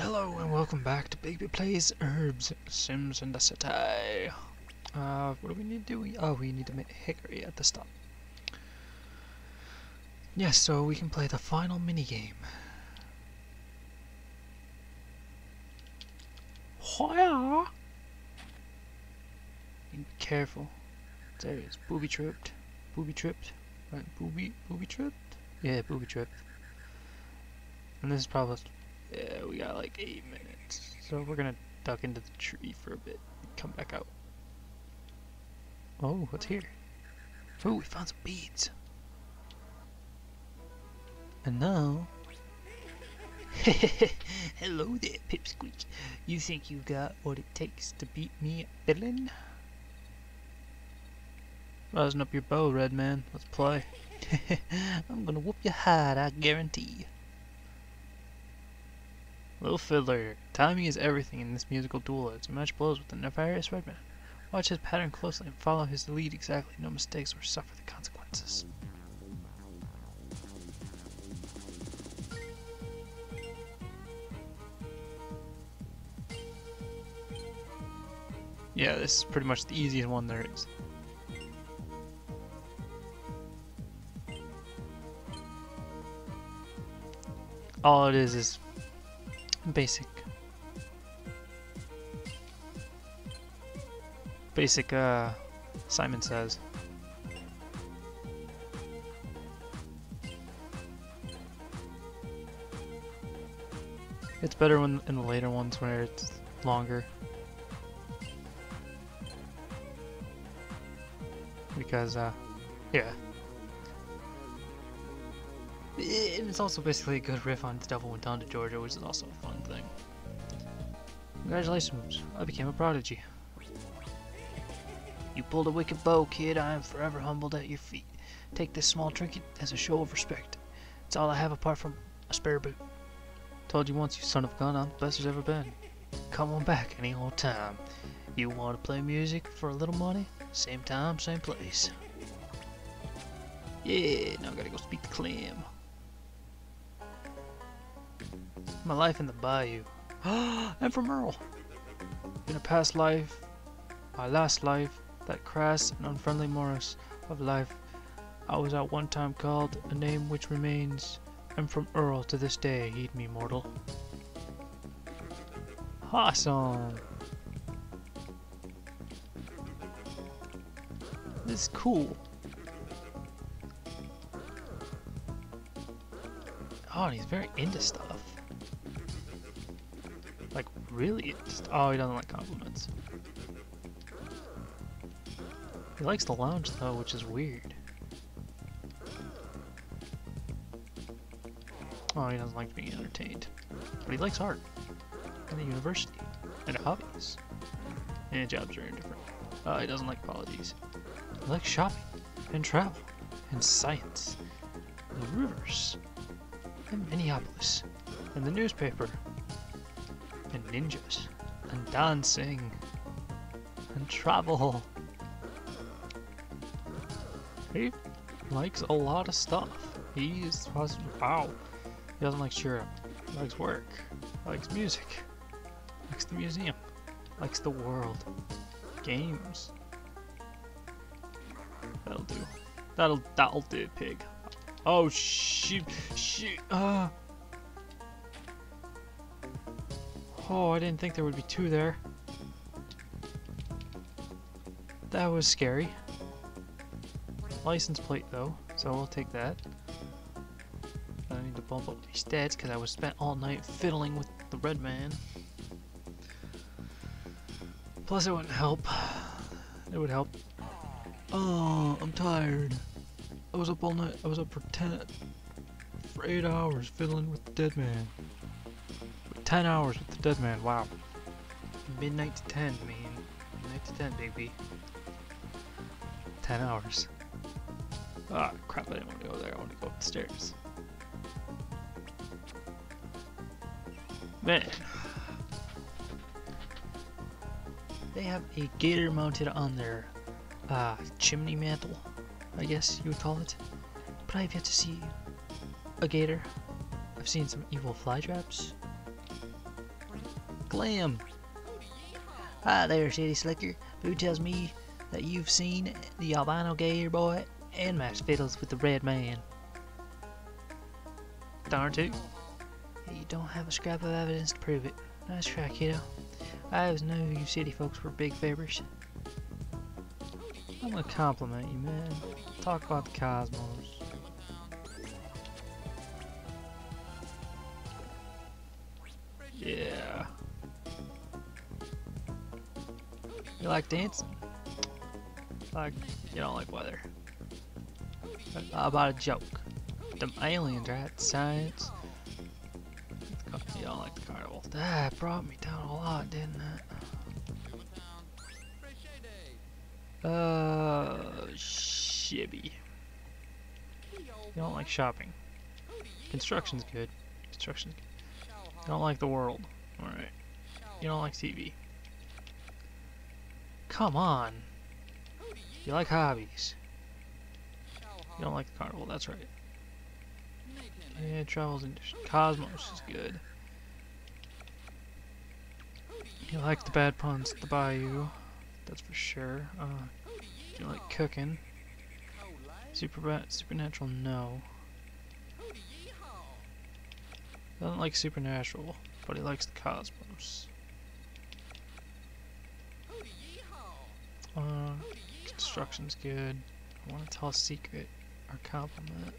Hello and welcome back to Bigby Plays Urbz, Sims and the City. Uh, what do we need to do? Oh, we need to make Hickory at the stop. Yes, so we can play the final minigame. Hoya! Be careful. There it is. Booby tripped. Booby tripped. Right, booby, booby tripped? Yeah, booby tripped. And this is probably yeah, we got like eight minutes. So we're gonna duck into the tree for a bit. Come back out. Oh, what's here? Oh, we found some beads. And now... Hello there, Pipsqueak. You think you got what it takes to beat me villain? Rising up your bow, red man. Let's play. I'm gonna whoop your hide, I guarantee. Little Fiddler. Timing is everything in this musical duel as a match blows with the nefarious Redman. Watch his pattern closely and follow his lead exactly. No mistakes or suffer the consequences. Yeah, this is pretty much the easiest one there is. All it is is basic. Basic uh Simon says. It's better when in the later ones where it's longer. Because uh yeah. It's also basically a good riff on "The Devil Went Down to Georgia, which is also fun. Congratulations, I became a prodigy. You pulled a wicked bow, kid. I am forever humbled at your feet. Take this small trinket as a show of respect. It's all I have apart from a spare boot. Told you once, you son of a gun, I'm the best there's ever been. Come on back any old time. You want to play music for a little money? Same time, same place. Yeah, now I gotta go speak to Clem. My life in the bayou. I'm from Earl. In a past life, my last life, that crass and unfriendly Morris of life, I was at one time called a name which remains. I'm from Earl to this day, heed me, mortal. Awesome! This is cool. Oh, and he's very into stuff. Really? Oh, he doesn't like compliments. He likes the lounge, though, which is weird. Oh, he doesn't like being entertained. But he likes art. And the university. And hobbies. And jobs are indifferent. Uh, he doesn't like apologies. He likes shopping. And travel. And science. And rivers. And Minneapolis. And the newspaper and ninjas, and dancing, and travel. He likes a lot of stuff. He's wow. He doesn't like syrup. He likes work. He likes music. He likes the museum. He likes the world. Games. That'll do. That'll that'll do, pig. Oh shoot! Shoot! Uh. Oh, I didn't think there would be two there. That was scary. License plate though, so we'll take that. I need to bump up these stats because I was spent all night fiddling with the red man. Plus it wouldn't help. It would help. Oh, I'm tired. I was up all night. I was up for ten, for eight hours fiddling with the dead man. 10 hours with the dead man, wow. Midnight to 10, man. Midnight to 10, baby. 10 hours. Ah, crap, I didn't want to go there. I want to go upstairs. Man. They have a gator mounted on their uh, chimney mantle, I guess you would call it. But I have yet to see a gator. I've seen some evil fly traps, Clem! Hi there, City Slicker. Who tells me that you've seen the albino gator boy and Max Fiddles with the red man? Darn too. You don't have a scrap of evidence to prove it. Nice try, kiddo. I always knew you city folks were big fibbers. I'm gonna compliment you, man. Talk about the cosmos. You like dancing? Like, you don't like weather. How about a joke? Them aliens, right? Science. You don't like the carnival. That brought me down a lot, didn't it? Uh, shibby. You don't like shopping. Construction's good. Construction's good. You don't like the world. Alright. You don't like TV. Come on. You like hobbies. You don't like the carnival, that's right. Yeah, travels in Cosmos is good. You like the bad puns at the bayou. That's for sure. Uh, you like cooking. Super supernatural, no. Doesn't like supernatural, but he likes the cosmos. Uh, construction's good. I want to tell a secret or compliment.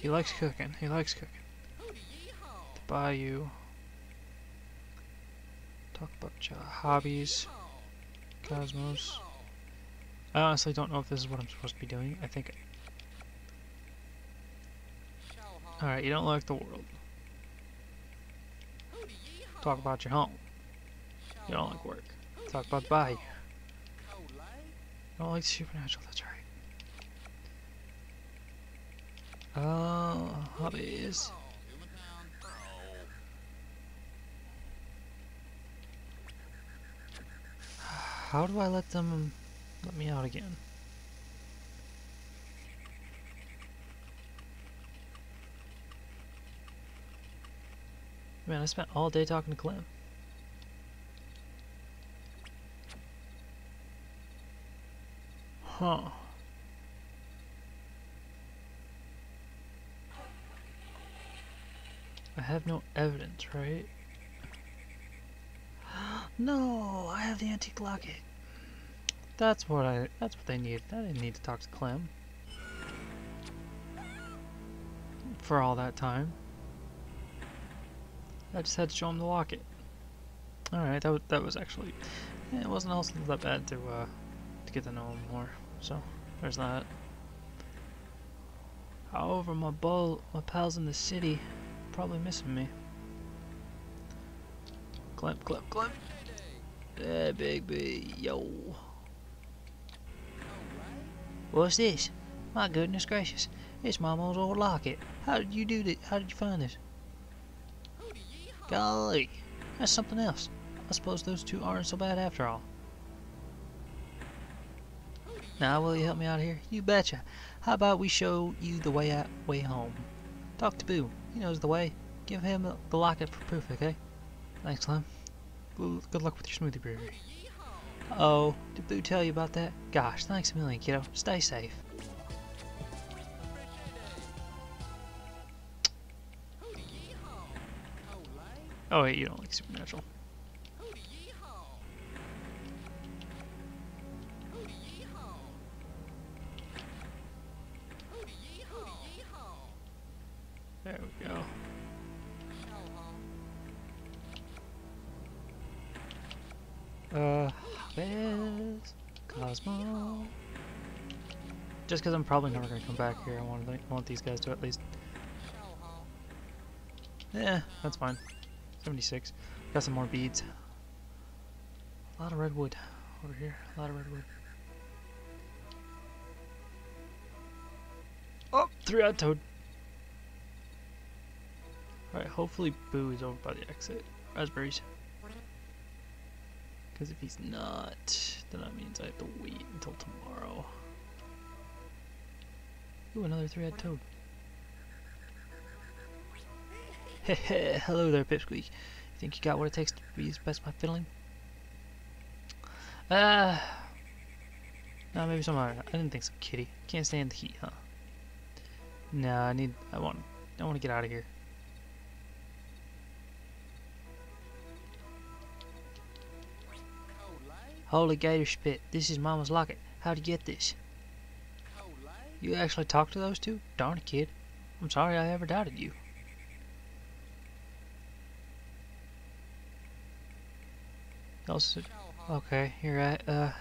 He likes cooking. He likes cooking. The bayou. Talk about your hobbies. Cosmos. I honestly don't know if this is what I'm supposed to be doing. I think Alright, you don't like the world. Talk about your home. You don't like work. Talk about body. You don't like supernatural, that's right. Uh, hobbies. How do I let them let me out again? Man, I spent all day talking to Clem. Huh. I have no evidence, right? no, I have the antique locket. That's what I that's what they need. I didn't need to talk to Clem. For all that time. I just had to show him the locket. Alright, that, that was actually... It wasn't also that bad to, uh, to get to know him more. So, there's that. However, my bull, my pals in the city probably missing me. Climp, climp, climp. Yeah, big B, yo. What's this? My goodness gracious, it's Mama's old locket. How did you do that? How did you find this? Golly, that's something else. I suppose those two aren't so bad after all. Now, will you help me out here? You betcha. How about we show you the way out, way home? Talk to Boo. He knows the way. Give him the locket for proof, okay? Thanks, Clem. Good luck with your smoothie brewery. Oh, did Boo tell you about that? Gosh, thanks a million, kiddo. Stay safe. Oh wait, you don't like Supernatural. There we go. Uh, where's Cosmo? Just because I'm probably never going to come back here, I want, I want these guys to at least... Yeah, that's fine. 76. Got some more beads. A lot of redwood over here. A lot of redwood. Oh, three-eyed toad. Hopefully Boo is over by the exit. Raspberries. Because if he's not, then that means I have to wait until tomorrow. Ooh, another three-eyed toad. Hello there, Pipsqueak. You think you got what it takes to be as best my fiddling? Uh, no, maybe some other. I didn't think so, kitty. Can't stand the heat, huh? No, I need. I want. I want to get out of here. Holy gator spit! This is Mama's locket. How'd you get this? You actually talked to those two? Darn it, kid. I'm sorry I ever doubted you. Also, okay, you're right. Uh,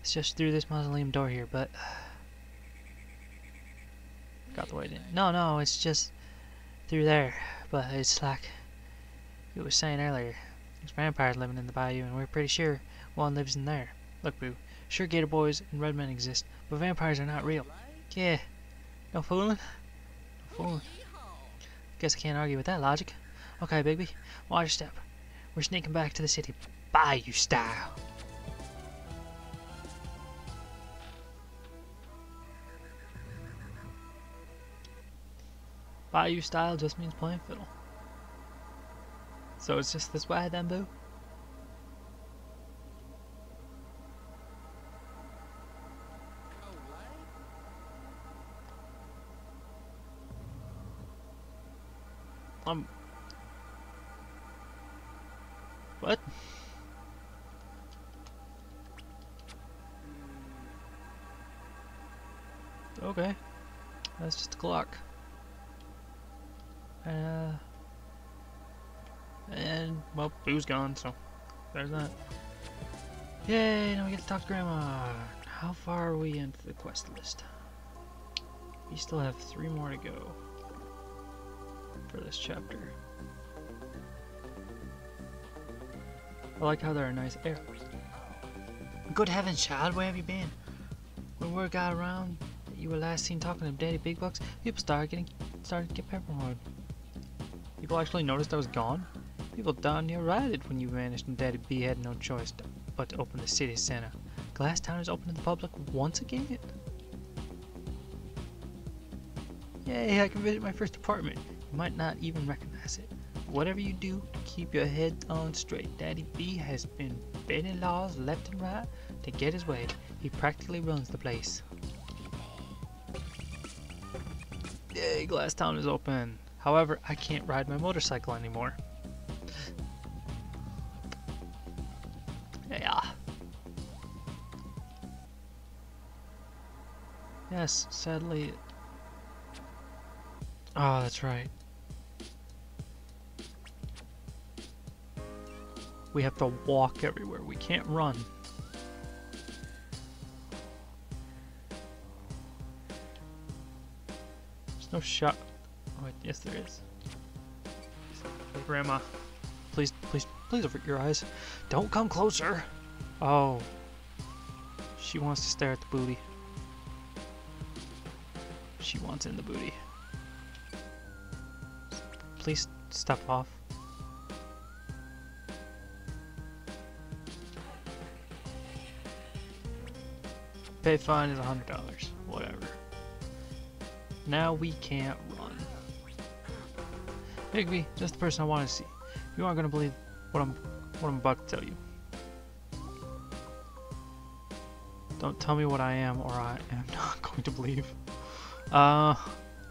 it's just through this mausoleum door here, but got the way in. No, no, it's just through there. But it's like you were saying earlier. There's vampires living in the bayou, and we're pretty sure one lives in there. Look, Boo. Sure, Gator Boys and Redmen exist, but vampires are not real. Yeah, no fooling. No fooling. Guess I can't argue with that logic. Okay, Bigby, watch your step. We're sneaking back to the city bayou style. Bayou style just means playing fiddle. So it's just this way then, Boo? Um. What? Okay. That's just a clock. Uh. And, well, Boo's gone, so there's that. Yay, now we get to talk to Grandma. How far are we into the quest list? We still have three more to go for this chapter. I like how there are nice arrows. Good heavens, child, where have you been? When word got around that you were last seen talking to Daddy Big Bucks, people started getting started to get peppermint. People actually noticed I was gone. People down near rioted when you vanished, and Daddy B had no choice but to open the city center. Glasstown is open to the public once again. Yay, I can visit my first apartment. Might not even recognize it. Whatever you do, keep your head on straight. Daddy B has been bending laws left and right to get his way. He practically runs the place. Yay, Glass Town is open. However, I can't ride my motorcycle anymore. Yeah. Yes, sadly. Oh, that's right. We have to walk everywhere. We can't run. There's no shot. Oh, yes, there is. Hey, Grandma. Please, please, please avert your eyes. Don't come closer. Oh. She wants to stare at the booty. She wants in the booty. Please step off. Pay fine is a hundred dollars. Whatever. Now we can't run. Bigby, just the person I want to see. You aren't gonna believe what I'm what I'm about to tell you. Don't tell me what I am or I am not going to believe. Uh,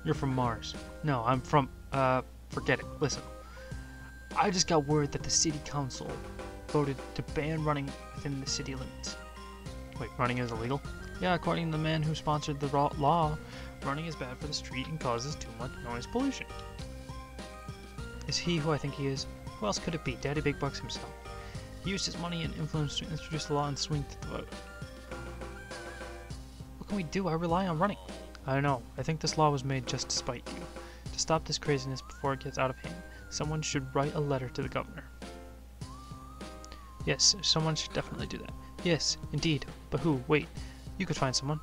you're from Mars. No, I'm from, uh, forget it. Listen. I just got word that the city council voted to ban running within the city limits. Wait, running is illegal? Yeah, according to the man who sponsored the law, running is bad for the street and causes too much noise pollution. Is he who I think he is? Who else could it be? Daddy Big Bucks himself. He used his money and influence to introduce the law and swing to the vote. What can we do? I rely on running. I don't know. I think this law was made just to spite you. To stop this craziness before it gets out of hand, someone should write a letter to the governor. Yes, someone should definitely do that. Yes, indeed. But who? Wait. You could find someone.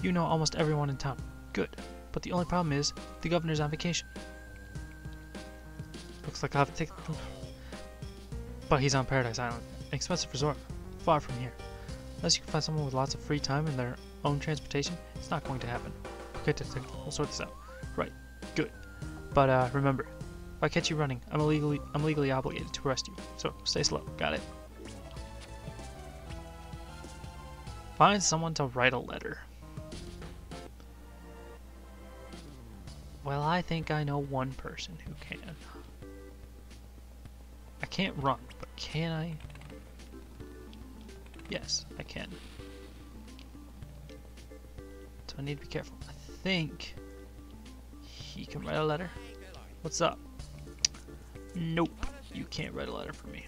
You know almost everyone in town. Good. But the only problem is, the governor's on vacation. Looks like I'll have to take... But he's on Paradise Island. An expensive resort. Far from here. Unless you can find someone with lots of free time and their own transportation, it's not going to happen. Okay, we'll sort this out. Right. Good. But uh, remember, If I catch you running, I'm illegally I'm legally obligated to arrest you. So stay slow. Got it? Find someone to write a letter. Well, I think I know one person who can. I can't run, but can I? Yes, I can. So I need to be careful. I think he can write a letter. What's up? Nope, you can't write a letter for me.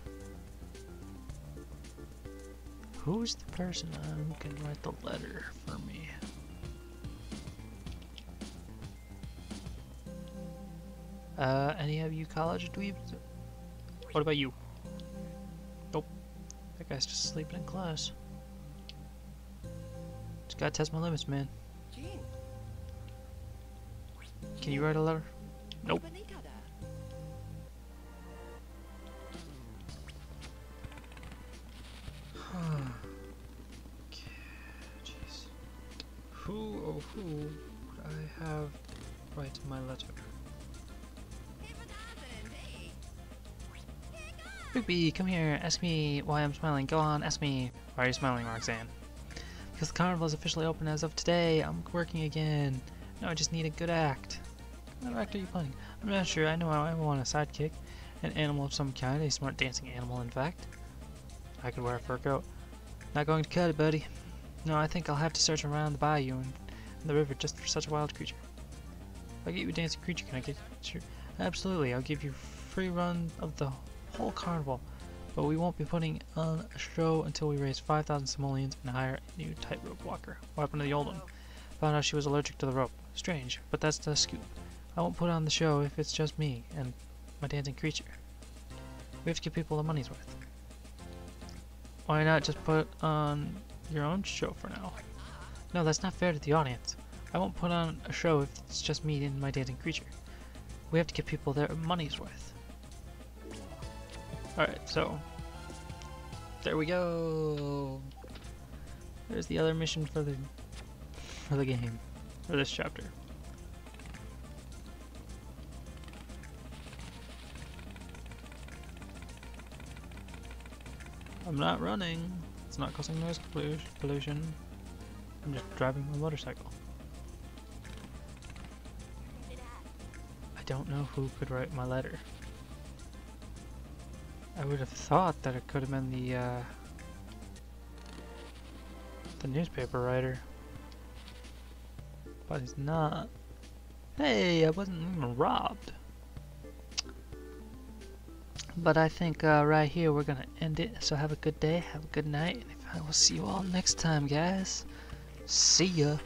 Who's the person who can write the letter for me? Uh, any of you college dweebs? What about you? Nope. That guy's just sleeping in class. Just gotta test my limits, man. Can you write a letter? Who, oh who, would I have write my letter? Bigby, come here. Ask me why I'm smiling. Go on, ask me. Why are you smiling, Roxanne? Because the carnival is officially open as of today. I'm working again. No, I just need a good act. What act are you playing? I'm not sure. I know I want a sidekick. An animal of some kind. A smart dancing animal, in fact. I could wear a fur coat. Not going to cut it, buddy. No, I think I'll have to search around the bayou and the river just for such a wild creature. If I get you a dancing creature, can I get sure? Absolutely, I'll give you free run of the whole carnival, but we won't be putting on a show until we raise 5,000 simoleons and hire a new tightrope walker. What happened to the old one? Found out she was allergic to the rope. Strange, but that's the scoop. I won't put on the show if it's just me and my dancing creature. We have to give people the money's worth. Why not just put on your own show for now? No, that's not fair to the audience. I won't put on a show if it's just me and my dancing creature. We have to give people their money's worth. Alright, so there we go. There's the other mission for the for the game. For this chapter. I'm not running. It's not causing noise pollution. I'm just driving my motorcycle. I don't know who could write my letter. I would have thought that it could have been the, uh, the newspaper writer. But he's not. Hey, I wasn't even robbed. But I think uh, right here we're gonna end it. So have a good day, have a good night, and I will see you all next time, guys. See ya.